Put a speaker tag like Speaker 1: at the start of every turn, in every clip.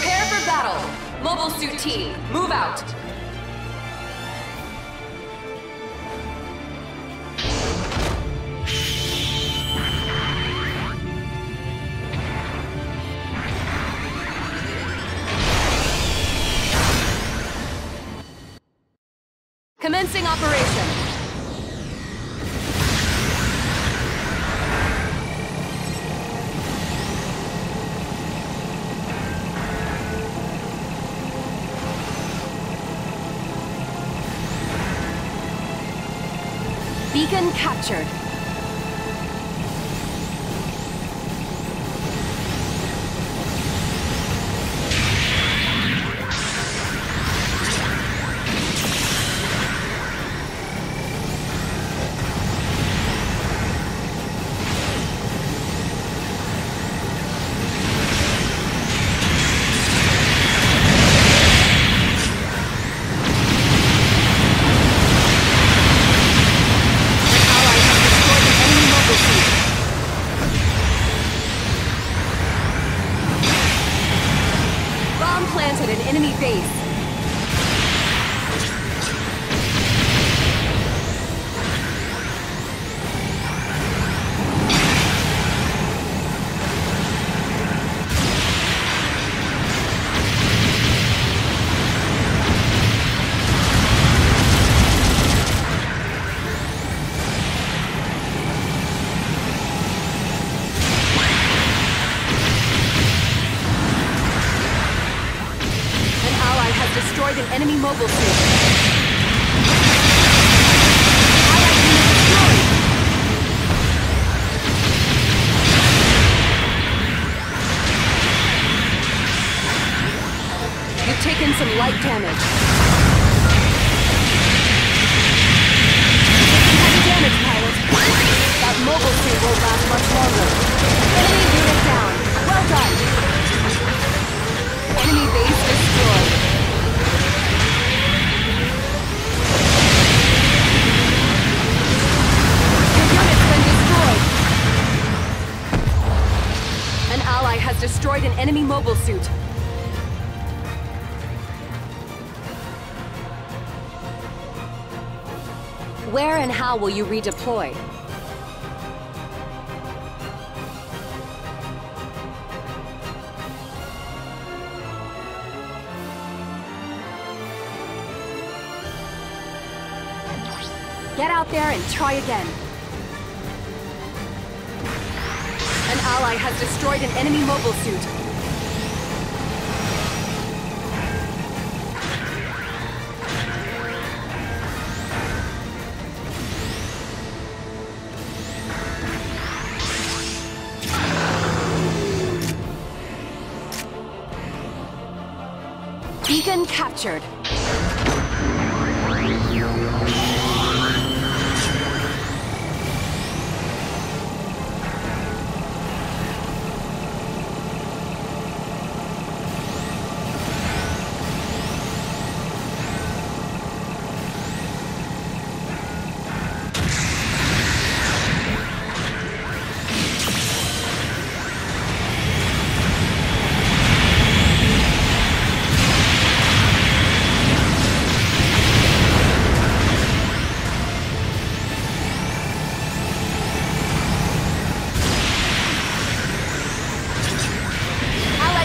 Speaker 1: Prepare for battle! Mobile suit team, move out! Captured. Mobile suit. Taken some light damage. Heavy damage, pilot. That mobile suit won't last much longer. Enemy unit down. Well done. Enemy base destroyed. Enemy mobile suit. Where and how will you redeploy? Get out there and try again. An ally has destroyed an enemy mobile suit. Beacon captured.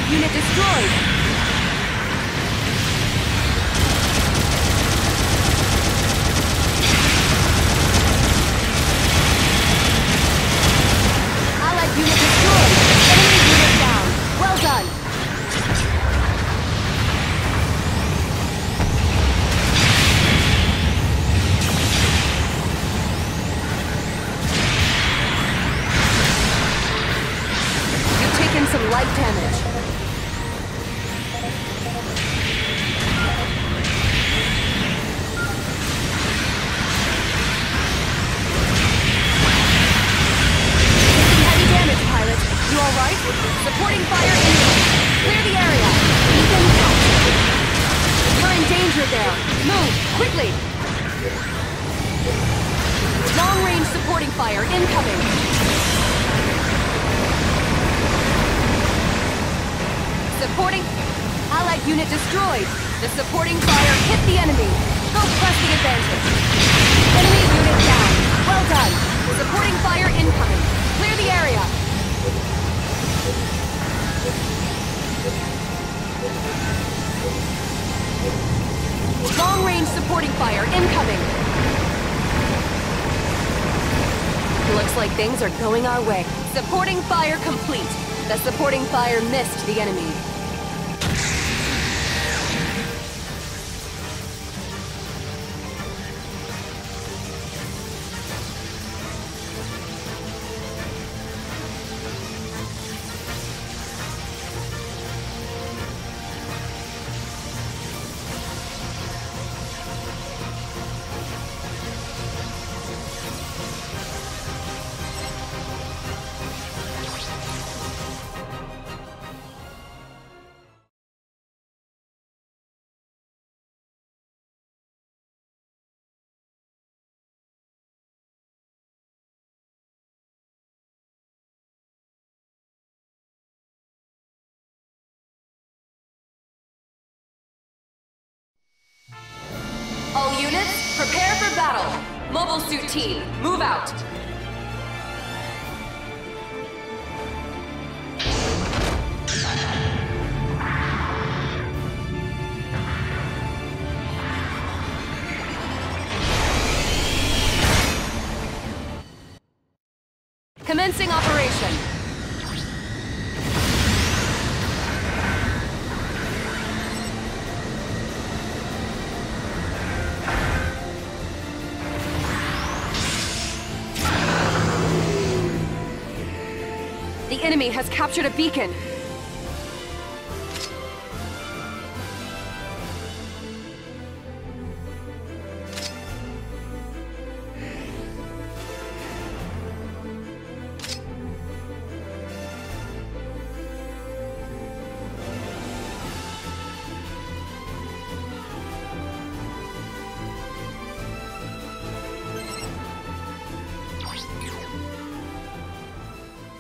Speaker 1: You've taken some light damage. Long-range fire incoming. Supporting Allied unit destroyed. The supporting fire hit the enemy. Go press the advantage. Like things are going our way. Supporting fire complete. The supporting fire missed the enemy. Mobile suit team, move out. Commencing operation. Enemy has captured a beacon.